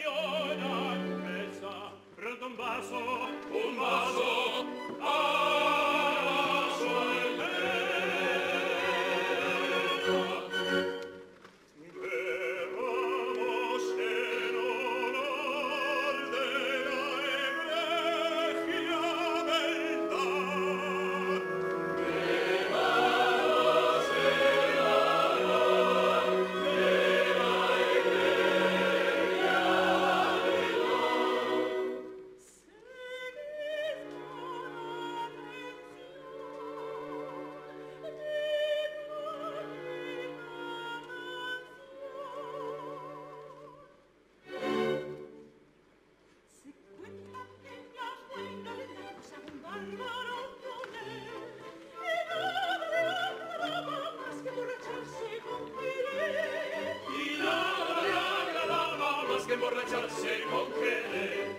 Signore che borracciarsi e con che